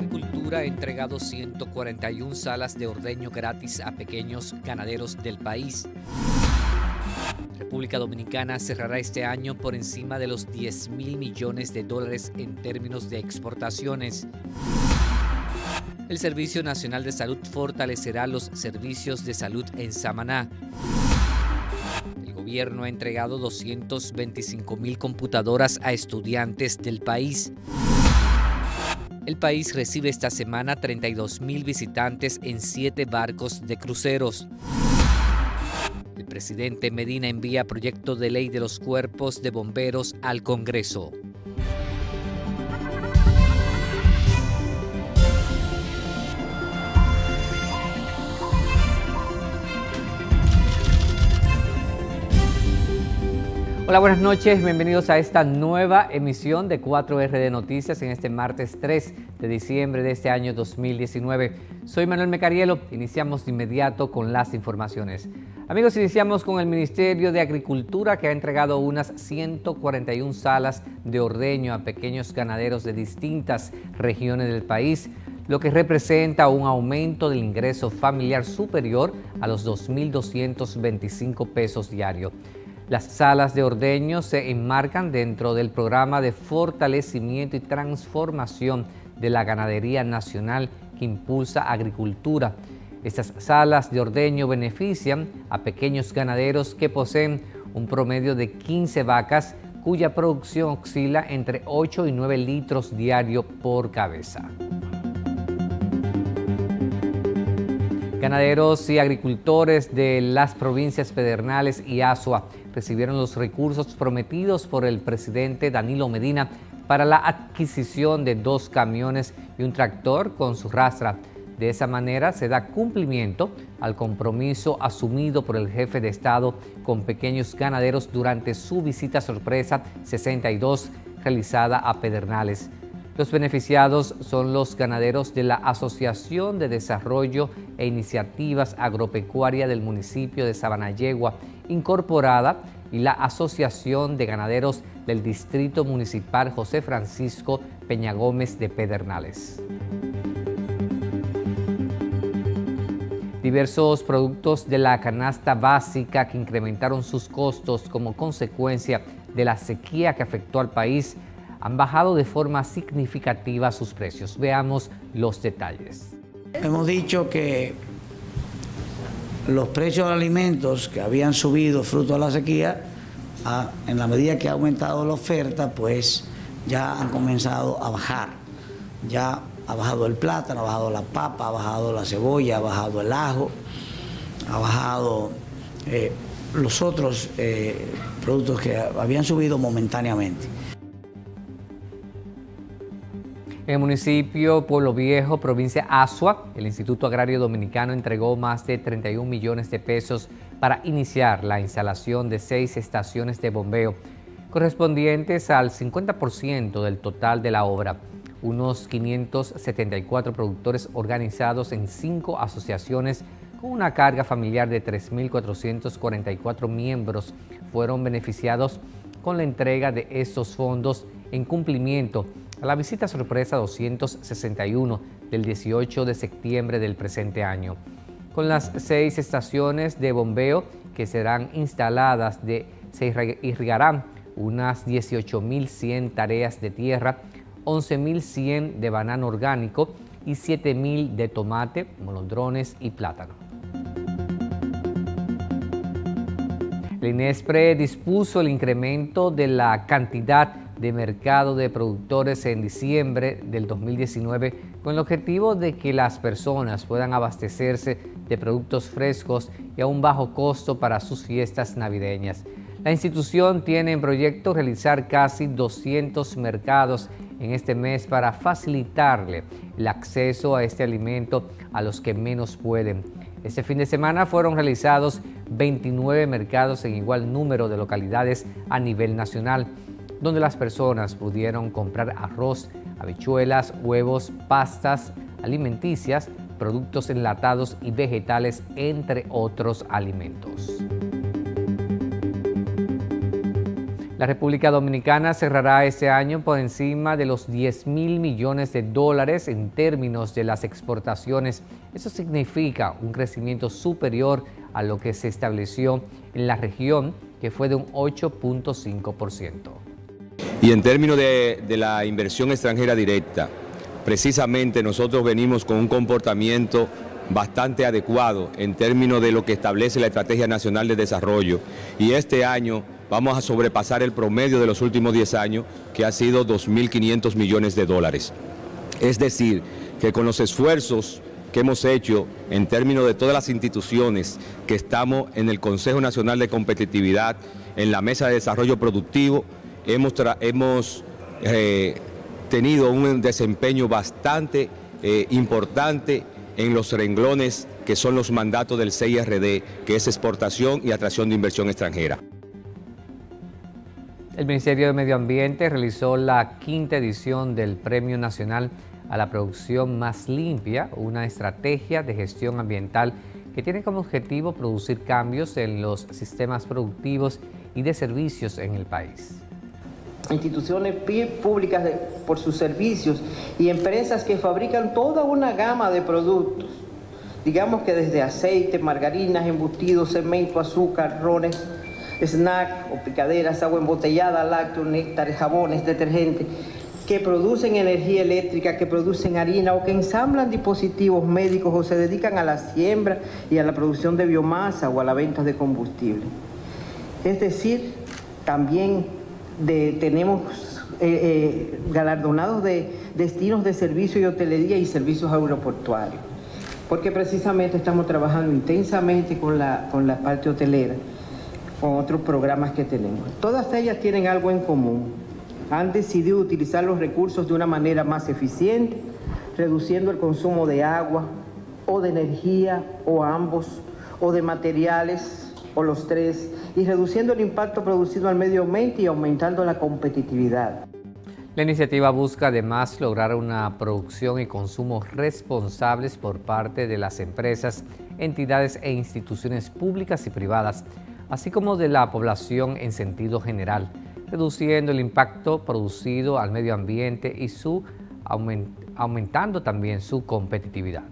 Agricultura ha entregado 141 salas de ordeño gratis a pequeños ganaderos del país. República Dominicana cerrará este año por encima de los 10 mil millones de dólares en términos de exportaciones. El Servicio Nacional de Salud fortalecerá los servicios de salud en Samaná. El gobierno ha entregado 225 mil computadoras a estudiantes del país. El país recibe esta semana 32 mil visitantes en siete barcos de cruceros. El presidente Medina envía proyecto de ley de los cuerpos de bomberos al Congreso. Hola, buenas noches, bienvenidos a esta nueva emisión de 4RD Noticias en este martes 3 de diciembre de este año 2019. Soy Manuel Mecarielo, iniciamos de inmediato con las informaciones. Amigos, iniciamos con el Ministerio de Agricultura que ha entregado unas 141 salas de ordeño a pequeños ganaderos de distintas regiones del país lo que representa un aumento del ingreso familiar superior a los 2.225 pesos diarios. Las salas de ordeño se enmarcan dentro del programa de fortalecimiento y transformación de la ganadería nacional que impulsa agricultura. Estas salas de ordeño benefician a pequeños ganaderos que poseen un promedio de 15 vacas cuya producción oscila entre 8 y 9 litros diario por cabeza. Ganaderos y agricultores de las provincias Pedernales y Asua recibieron los recursos prometidos por el presidente Danilo Medina para la adquisición de dos camiones y un tractor con su rastra. De esa manera se da cumplimiento al compromiso asumido por el jefe de Estado con pequeños ganaderos durante su visita sorpresa 62 realizada a Pedernales. Los beneficiados son los ganaderos de la Asociación de Desarrollo e Iniciativas Agropecuarias del municipio de Sabanayegua, incorporada, y la Asociación de Ganaderos del Distrito Municipal José Francisco Peña Gómez de Pedernales. Diversos productos de la canasta básica que incrementaron sus costos como consecuencia de la sequía que afectó al país han bajado de forma significativa sus precios. Veamos los detalles. Hemos dicho que los precios de alimentos que habían subido fruto de la sequía, en la medida que ha aumentado la oferta, pues ya han comenzado a bajar. Ya ha bajado el plátano, ha bajado la papa, ha bajado la cebolla, ha bajado el ajo, ha bajado eh, los otros eh, productos que habían subido momentáneamente. En el municipio Pueblo Viejo, provincia Asua, el Instituto Agrario Dominicano entregó más de 31 millones de pesos para iniciar la instalación de seis estaciones de bombeo, correspondientes al 50% del total de la obra. Unos 574 productores organizados en cinco asociaciones con una carga familiar de 3.444 miembros fueron beneficiados con la entrega de estos fondos en cumplimiento a la visita sorpresa 261 del 18 de septiembre del presente año. Con las seis estaciones de bombeo que serán instaladas, de, se irrigarán unas 18.100 tareas de tierra, 11.100 de banano orgánico y 7.000 de tomate, molondrones y plátano. El INESPRE dispuso el incremento de la cantidad de mercado de productores en diciembre del 2019 con el objetivo de que las personas puedan abastecerse de productos frescos y a un bajo costo para sus fiestas navideñas. La institución tiene en proyecto realizar casi 200 mercados en este mes para facilitarle el acceso a este alimento a los que menos pueden. Este fin de semana fueron realizados 29 mercados en igual número de localidades a nivel nacional donde las personas pudieron comprar arroz, habichuelas, huevos, pastas alimenticias, productos enlatados y vegetales, entre otros alimentos. La República Dominicana cerrará este año por encima de los 10 mil millones de dólares en términos de las exportaciones. Eso significa un crecimiento superior a lo que se estableció en la región, que fue de un 8.5%. Y en términos de, la inversión extranjera directa, precisamente nosotros venimos con un comportamiento bastante adecuado en términos de lo que establece la Estrategia Nacional de Desarrollo. Y este año vamos a sobrepasar el promedio de los últimos 10 años, que ha sido 2.500 millones de dólares. Es decir, que con los esfuerzos que hemos hecho en términos de todas las instituciones que estamos en el Consejo Nacional de Competitividad, en la Mesa de Desarrollo Productivo, hemos, eh, tenido un desempeño bastante eh, importante en los renglones que son los mandatos del CIRD, que es exportación y atracción de inversión extranjera. El Ministerio de Medio Ambiente realizó la quinta edición del Premio Nacional a la Producción Más Limpia, una estrategia de gestión ambiental que tiene como objetivo producir cambios en los sistemas productivos y de servicios en el país. Instituciones públicas por sus servicios y empresas que fabrican toda una gama de productos, digamos que desde aceite, margarinas, embutidos, cemento, azúcar, rones, snack o picaderas, agua embotellada, lácteos, néctares, jabones, detergentes, que producen energía eléctrica, que producen harina o que ensamblan dispositivos médicos o se dedican a la siembra y a la producción de biomasa o a la venta de combustible. Es decir, también tenemos eh, eh, galardonados de destinos de servicio y hotelería y servicios aeroportuarios, porque precisamente estamos trabajando intensamente con la, con la parte hotelera con otros programas que tenemos. Todas ellas tienen algo en común. Han decidido utilizar los recursos de una manera más eficiente, reduciendo el consumo de agua o de energía o ambos, o de materiales o los tres, y reduciendo el impacto producido al medio ambiente y aumentando la competitividad. La iniciativa busca además lograr una producción y consumo responsables por parte de las empresas, entidades e instituciones públicas y privadas así como de la población en sentido general, reduciendo el impacto producido al medio ambiente y su, aumentando también su competitividad.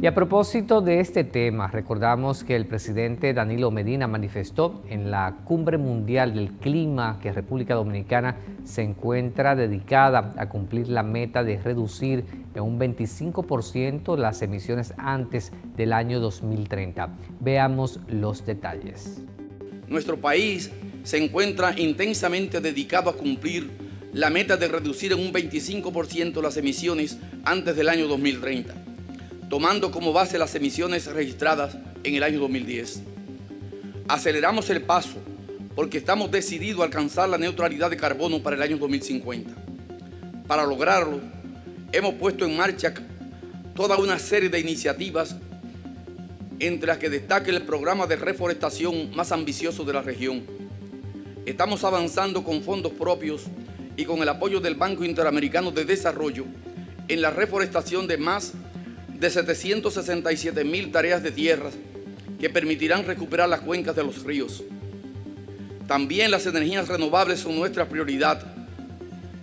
Y a propósito de este tema, recordamos que el presidente Danilo Medina manifestó en la Cumbre Mundial del Clima que República Dominicana se encuentra dedicada a cumplir la meta de reducir en un 25% las emisiones antes del año 2030. Veamos los detalles. Nuestro país se encuentra intensamente dedicado a cumplir la meta de reducir en un 25% las emisiones antes del año 2030 tomando como base las emisiones registradas en el año 2010. Aceleramos el paso porque estamos decididos a alcanzar la neutralidad de carbono para el año 2050. Para lograrlo, hemos puesto en marcha toda una serie de iniciativas, entre las que destaca el programa de reforestación más ambicioso de la región. Estamos avanzando con fondos propios y con el apoyo del Banco Interamericano de Desarrollo en la reforestación de más de 767 mil tareas de tierras que permitirán recuperar las cuencas de los ríos. También las energías renovables son nuestra prioridad.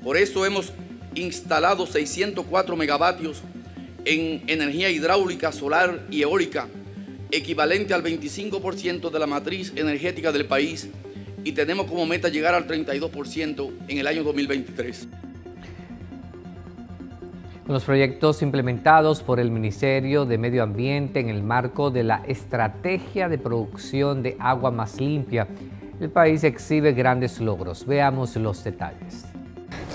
Por eso hemos instalado 604 megavatios en energía hidráulica, solar y eólica, equivalente al 25% de la matriz energética del país y tenemos como meta llegar al 32% en el año 2023. Con los proyectos implementados por el Ministerio de Medio Ambiente en el marco de la Estrategia de Producción de Agua Más Limpia, el país exhibe grandes logros. Veamos los detalles.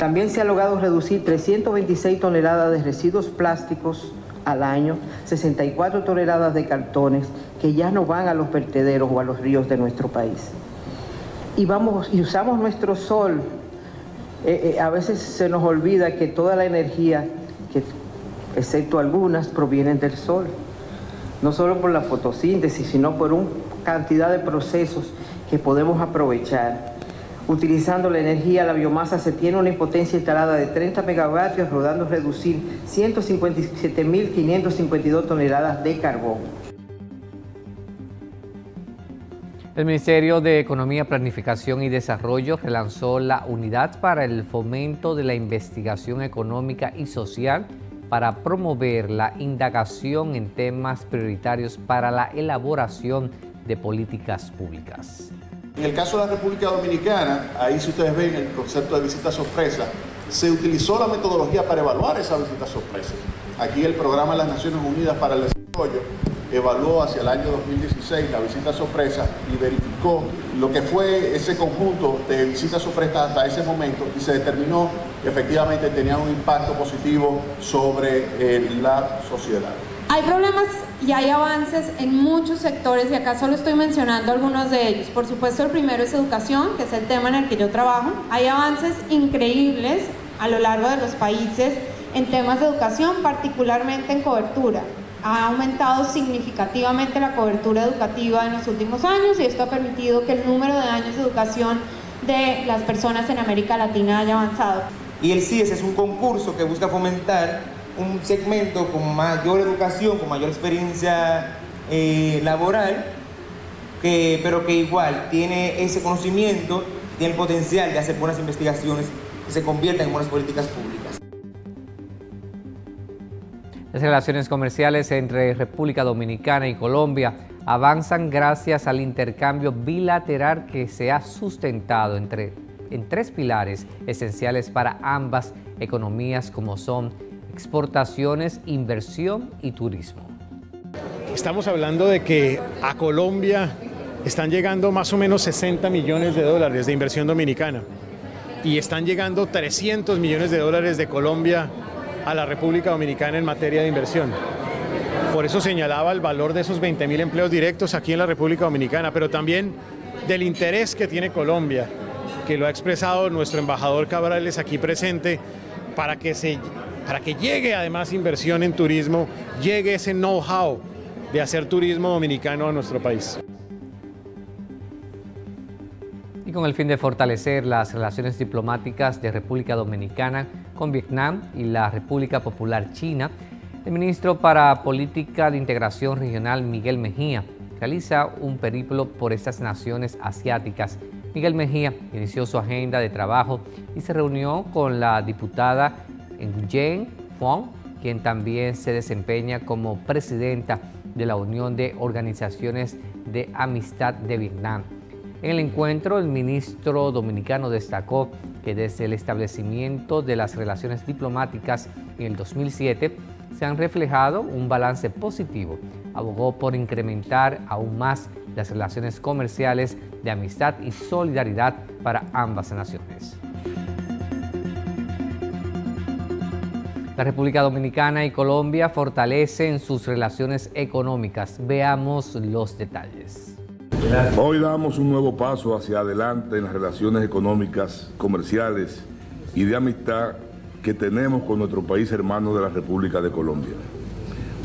También se ha logrado reducir 326 toneladas de residuos plásticos al año, 64 toneladas de cartones que ya no van a los vertederos o a los ríos de nuestro país. Y, vamos, y usamos nuestro sol. Eh, eh, a veces se nos olvida que toda la energía que excepto algunas provienen del sol, no solo por la fotosíntesis, sino por una cantidad de procesos que podemos aprovechar. Utilizando la energía, la biomasa se tiene una potencia instalada de 30 megavatios, rodando reducir 157.552 toneladas de carbón. El Ministerio de Economía, Planificación y Desarrollo relanzó la Unidad para el Fomento de la Investigación Económica y Social para promover la indagación en temas prioritarios para la elaboración de políticas públicas. En el caso de la República Dominicana, ahí si ustedes ven el concepto de visita sorpresa, se utilizó la metodología para evaluar esa visita sorpresa. Aquí el programa de las Naciones Unidas para el Desarrollo evaluó hacia el año 2016 la visita sorpresa y verificó lo que fue ese conjunto de visitas sorpresa hasta ese momento y se determinó que efectivamente tenía un impacto positivo sobre eh, la sociedad. Hay problemas y hay avances en muchos sectores y acá solo estoy mencionando algunos de ellos. Por supuesto, el primero es educación, que es el tema en el que yo trabajo. Hay avances increíbles a lo largo de los países en temas de educación, particularmente en cobertura ha aumentado significativamente la cobertura educativa en los últimos años y esto ha permitido que el número de años de educación de las personas en América Latina haya avanzado. Y el CIES es un concurso que busca fomentar un segmento con mayor educación, con mayor experiencia eh, laboral, que, pero que igual tiene ese conocimiento, tiene el potencial de hacer buenas investigaciones que se conviertan en buenas políticas públicas. Las relaciones comerciales entre República Dominicana y Colombia avanzan gracias al intercambio bilateral que se ha sustentado entre, en tres pilares esenciales para ambas economías como son exportaciones, inversión y turismo. Estamos hablando de que a Colombia están llegando más o menos 60 millones de dólares de inversión dominicana y están llegando 300 millones de dólares de Colombia a la República Dominicana en materia de inversión. Por eso señalaba el valor de esos 20 mil empleos directos aquí en la República Dominicana, pero también del interés que tiene Colombia, que lo ha expresado nuestro embajador Cabrales aquí presente, para que, se, para que llegue además inversión en turismo, llegue ese know-how de hacer turismo dominicano a nuestro país. Y con el fin de fortalecer las relaciones diplomáticas de República Dominicana con Vietnam y la República Popular China, el ministro para Política de Integración Regional, Miguel Mejía, realiza un periplo por estas naciones asiáticas. Miguel Mejía inició su agenda de trabajo y se reunió con la diputada Nguyen Phuong, quien también se desempeña como presidenta de la Unión de Organizaciones de Amistad de Vietnam. En el encuentro, el ministro dominicano destacó que desde el establecimiento de las relaciones diplomáticas en el 2007 se han reflejado un balance positivo. Abogó por incrementar aún más las relaciones comerciales de amistad y solidaridad para ambas naciones. La República Dominicana y Colombia fortalecen sus relaciones económicas. Veamos los detalles. Hoy damos un nuevo paso hacia adelante en las relaciones económicas, comerciales y de amistad que tenemos con nuestro país hermano de la República de Colombia.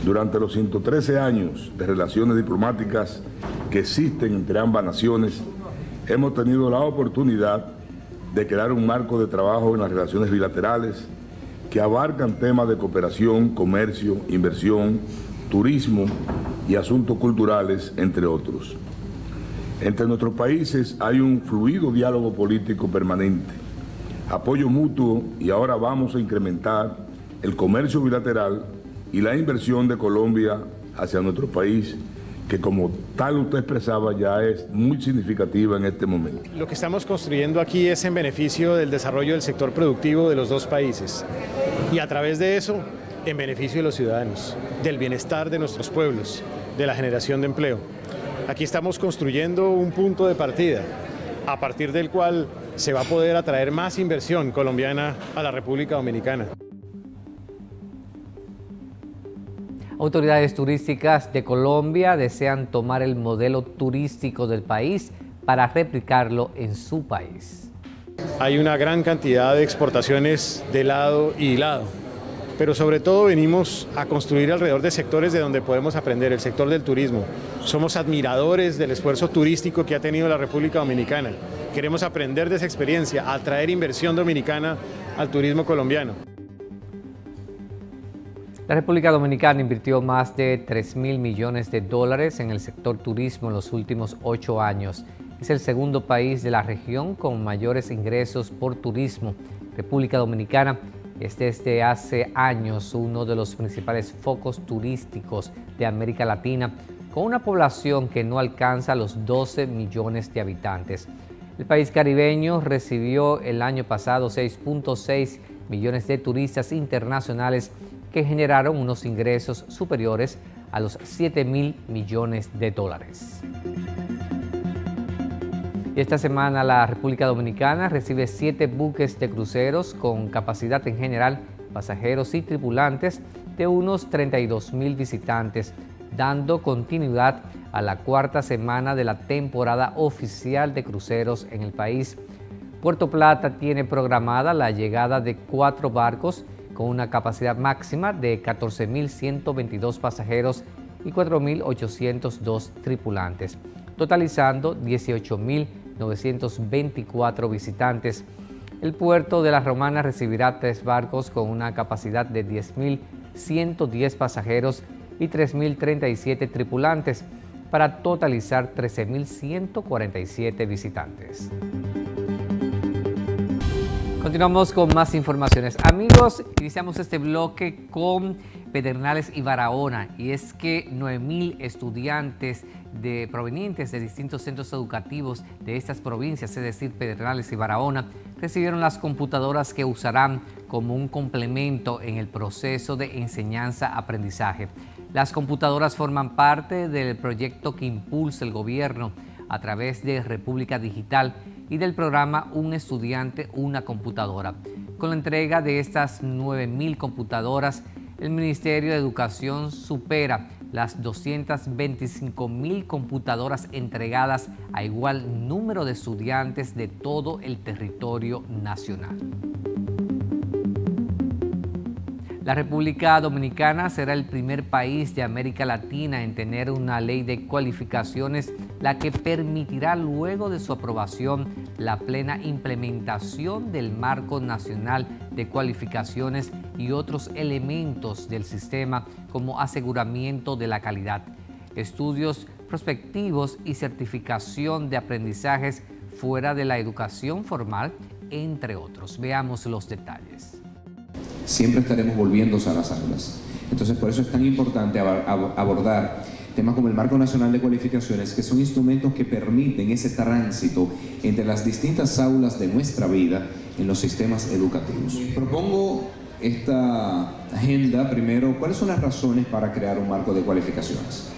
Durante los 113 años de relaciones diplomáticas que existen entre ambas naciones, hemos tenido la oportunidad de crear un marco de trabajo en las relaciones bilaterales que abarcan temas de cooperación, comercio, inversión, turismo y asuntos culturales, entre otros. Entre nuestros países hay un fluido diálogo político permanente, apoyo mutuo y ahora vamos a incrementar el comercio bilateral y la inversión de Colombia hacia nuestro país que como tal usted expresaba ya es muy significativa en este momento. Lo que estamos construyendo aquí es en beneficio del desarrollo del sector productivo de los dos países y a través de eso en beneficio de los ciudadanos, del bienestar de nuestros pueblos, de la generación de empleo. Aquí estamos construyendo un punto de partida a partir del cual se va a poder atraer más inversión colombiana a la República Dominicana. Autoridades turísticas de Colombia desean tomar el modelo turístico del país para replicarlo en su país. Hay una gran cantidad de exportaciones de lado y lado pero sobre todo venimos a construir alrededor de sectores de donde podemos aprender, el sector del turismo. Somos admiradores del esfuerzo turístico que ha tenido la República Dominicana. Queremos aprender de esa experiencia, atraer inversión dominicana al turismo colombiano. La República Dominicana invirtió más de 3 mil millones de dólares en el sector turismo en los últimos ocho años. Es el segundo país de la región con mayores ingresos por turismo. República Dominicana es desde hace años uno de los principales focos turísticos de América Latina, con una población que no alcanza los 12 millones de habitantes. El país caribeño recibió el año pasado 6.6 millones de turistas internacionales que generaron unos ingresos superiores a los 7 mil millones de dólares. Esta semana la República Dominicana recibe siete buques de cruceros con capacidad en general, pasajeros y tripulantes de unos 32 mil visitantes, dando continuidad a la cuarta semana de la temporada oficial de cruceros en el país. Puerto Plata tiene programada la llegada de cuatro barcos con una capacidad máxima de 14.122 pasajeros y 4.802 tripulantes, totalizando 18.924 visitantes. El puerto de La Romana recibirá tres barcos con una capacidad de 10.110 pasajeros y 3.037 tripulantes, para totalizar 13.147 visitantes. Continuamos con más informaciones. Amigos, iniciamos este bloque con Pedernales y Barahona y es que 9.000 estudiantes de, provenientes de distintos centros educativos de estas provincias, es decir, Pedernales y Barahona, recibieron las computadoras que usarán como un complemento en el proceso de enseñanza-aprendizaje. Las computadoras forman parte del proyecto que impulsa el gobierno a través de República Digital y del programa Un estudiante, una computadora. Con la entrega de estas 9.000 computadoras, el Ministerio de Educación supera las 225.000 computadoras entregadas a igual número de estudiantes de todo el territorio nacional. La República Dominicana será el primer país de América Latina en tener una ley de cualificaciones, la que permitirá luego de su aprobación la plena implementación del marco nacional de cualificaciones y otros elementos del sistema como aseguramiento de la calidad, estudios prospectivos y certificación de aprendizajes fuera de la educación formal, entre otros. Veamos los detalles siempre estaremos volviendo a las aulas. Entonces, por eso es tan importante abordar temas como el Marco Nacional de Cualificaciones, que son instrumentos que permiten ese tránsito entre las distintas aulas de nuestra vida en los sistemas educativos. Propongo esta agenda, primero, cuáles son las razones para crear un marco de cualificaciones.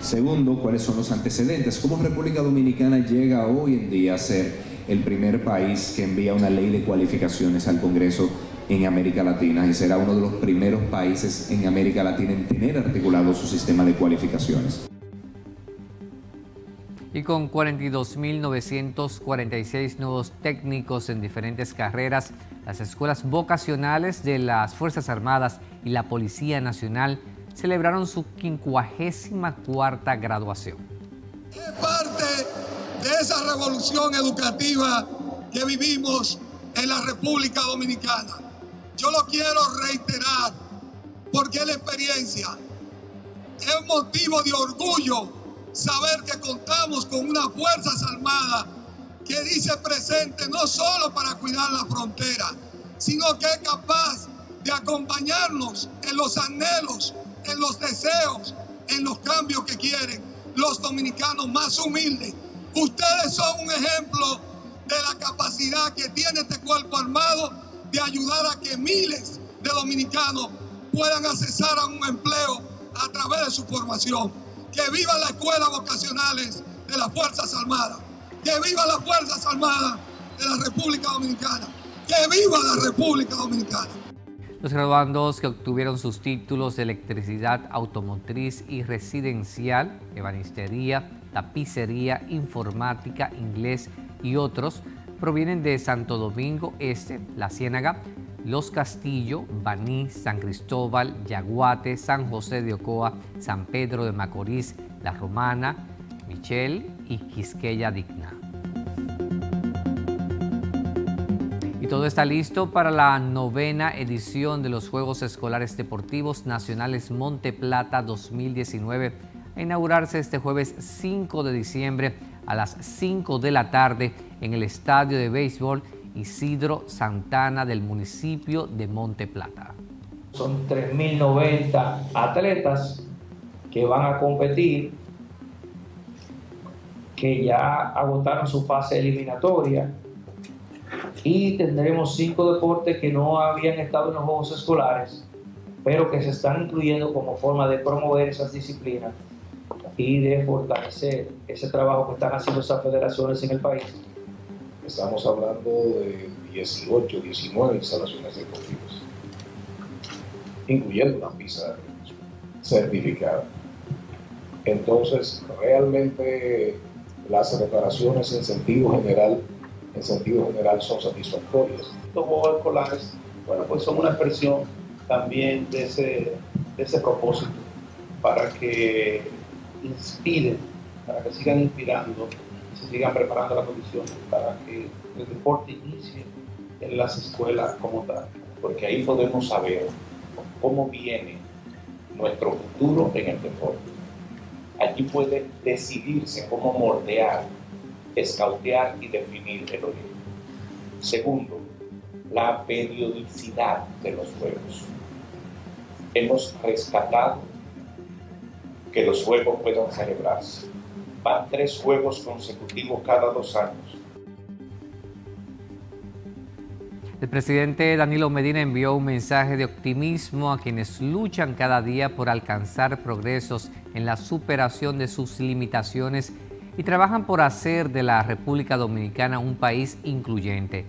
Segundo, cuáles son los antecedentes, cómo República Dominicana llega hoy en día a ser el primer país que envía una ley de cualificaciones al Congreso en América Latina y será uno de los primeros países en América Latina en tener articulado su sistema de cualificaciones. Y con 42.946 nuevos técnicos en diferentes carreras, las escuelas vocacionales de las Fuerzas Armadas y la Policía Nacional celebraron su 54 graduación. Es parte de esa revolución educativa que vivimos en la República Dominicana. Yo lo quiero reiterar porque la experiencia. Es motivo de orgullo saber que contamos con una Fuerzas Armadas que dice presente no solo para cuidar la frontera, sino que es capaz de acompañarnos en los anhelos, en los deseos, en los cambios que quieren los dominicanos más humildes. Ustedes son un ejemplo de la capacidad que tiene este cuerpo armado de ayudar a que miles de dominicanos puedan accesar a un empleo a través de su formación. Que viva las escuelas vocacionales de las Fuerzas Armadas. Que viva las Fuerzas Armadas de la República Dominicana. Que viva la República Dominicana. Los graduandos que obtuvieron sus títulos de electricidad automotriz y residencial, ebanistería, tapicería, informática, inglés y otros provienen de Santo Domingo Este, La Ciénaga, Los Castillo, Baní, San Cristóbal, Yaguate, San José de Ocoa, San Pedro de Macorís, La Romana, Michel y Quisqueya Digna. Y todo está listo para la novena edición de los Juegos Escolares Deportivos Nacionales Monte Plata 2019, a inaugurarse este jueves 5 de diciembre a las 5 de la tarde en el Estadio de Béisbol Isidro Santana del municipio de Monte Plata. Son 3.090 atletas que van a competir, que ya agotaron su fase eliminatoria y tendremos cinco deportes que no habían estado en los Juegos Escolares, pero que se están incluyendo como forma de promover esas disciplinas y de fortalecer ese trabajo que están haciendo esas federaciones en el país. Estamos hablando de 18, 19 instalaciones deportivas, incluyendo una pista certificada. Entonces, realmente las declaraciones en sentido general en sentido general son satisfactorias. Los juegos escolares, bueno, pues son una expresión también de ese propósito, para que inspiren, para que sigan inspirando, se sigan preparando las condiciones para que el deporte inicie en las escuelas como tal. Porque ahí podemos saber cómo viene nuestro futuro en el deporte. Allí puede decidirse cómo moldear escautear y definir el origen. Segundo, la periodicidad de los juegos. Hemos rescatado que los juegos puedan celebrarse. Van tres juegos consecutivos cada dos años. El presidente Danilo Medina envió un mensaje de optimismo a quienes luchan cada día por alcanzar progresos en la superación de sus limitaciones y trabajan por hacer de la República Dominicana un país incluyente.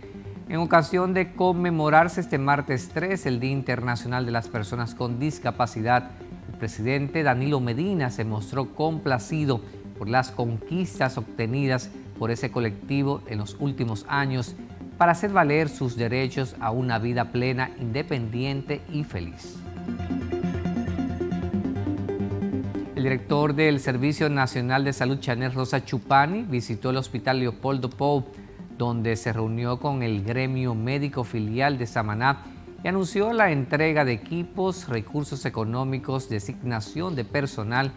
En ocasión de conmemorarse este martes 3 el Día Internacional de las Personas con Discapacidad, el presidente Danilo Medina se mostró complacido por las conquistas obtenidas por ese colectivo en los últimos años para hacer valer sus derechos a una vida plena, independiente y feliz. director del Servicio Nacional de Salud, Chanel Rosa Chupani, visitó el Hospital Leopoldo Pou, donde se reunió con el gremio médico filial de Samaná y anunció la entrega de equipos, recursos económicos, designación de personal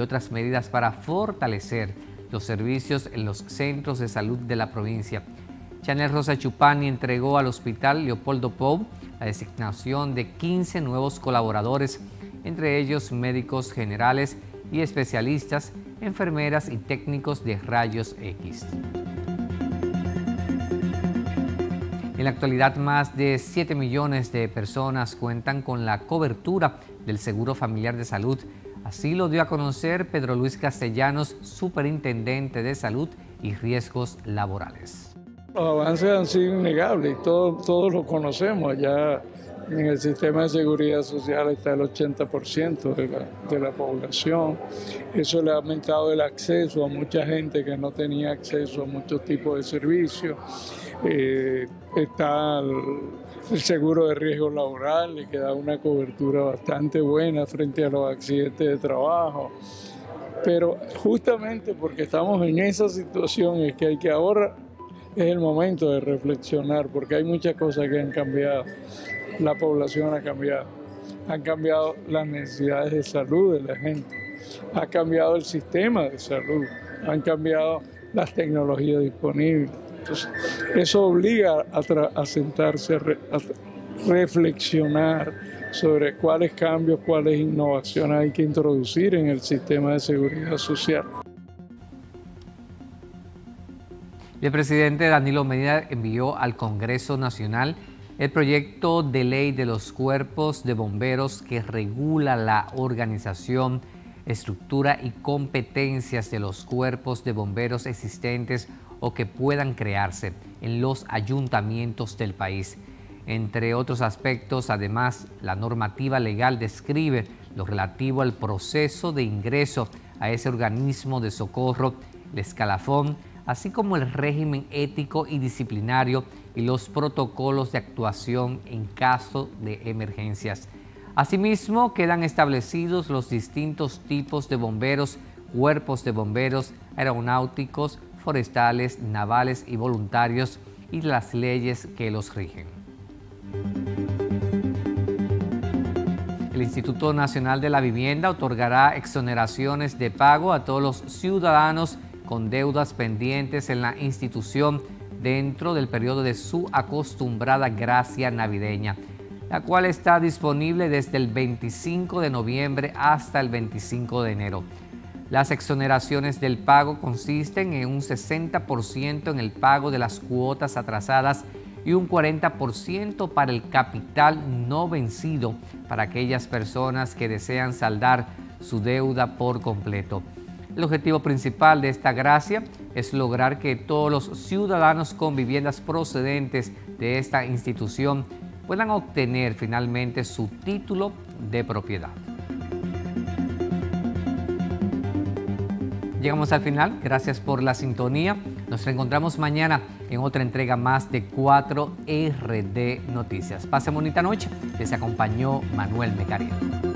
otras medidas para fortalecer los servicios en los centros de salud de la provincia. Chanel Rosa Chupani entregó al Hospital Leopoldo Pou la designación de 15 nuevos colaboradores, entre ellos médicos generales y especialistas, enfermeras y técnicos de rayos X. En la actualidad, más de 7 millones de personas cuentan con la cobertura del Seguro Familiar de Salud. Así lo dio a conocer Pedro Luis Castellanos, Superintendente de Salud y Riesgos Laborales. Los avances han sido innegables y todos, todos lo conocemos. Ya en el sistema de seguridad social está el 80% de la, de la población. Eso le ha aumentado el acceso a mucha gente que no tenía acceso a muchos tipos de servicios. Eh, está el, seguro de riesgo laboral, que da una cobertura bastante buena frente a los accidentes de trabajo. Pero justamente porque estamos en esa situación es que hay que ahora es el momento de reflexionar porque hay muchas cosas que han cambiado la población ha cambiado. Han cambiado las necesidades de salud de la gente. Ha cambiado el sistema de salud. Han cambiado las tecnologías disponibles. Entonces, eso obliga a, sentarse, a reflexionar sobre cuáles cambios, cuáles innovaciones hay que introducir en el sistema de seguridad social. El presidente Danilo Medina envió al Congreso Nacional el proyecto de ley de los cuerpos de bomberos que regula la organización, estructura y competencias de los cuerpos de bomberos existentes o que puedan crearse en los ayuntamientos del país. Entre otros aspectos, además, la normativa legal describe lo relativo al proceso de ingreso a ese organismo de socorro, el escalafón, así como el régimen ético y disciplinario y los protocolos de actuación en caso de emergencias. Asimismo, quedan establecidos los distintos tipos de bomberos, cuerpos de bomberos aeronáuticos, forestales, navales y voluntarios y las leyes que los rigen. El Instituto Nacional de la Vivienda otorgará exoneraciones de pago a todos los ciudadanos con deudas pendientes en la institución dentro del periodo de su acostumbrada gracia navideña, la cual está disponible desde el 25 de noviembre hasta el 25 de enero. Las exoneraciones del pago consisten en un 60% en el pago de las cuotas atrasadas y un 40% para el capital no vencido para aquellas personas que desean saldar su deuda por completo. El objetivo principal de esta gracia es lograr que todos los ciudadanos con viviendas procedentes de esta institución puedan obtener finalmente su título de propiedad. Llegamos al final, gracias por la sintonía. Nos reencontramos mañana en otra entrega más de 4RD Noticias. Pase bonita noche, les acompañó Manuel Mecariel.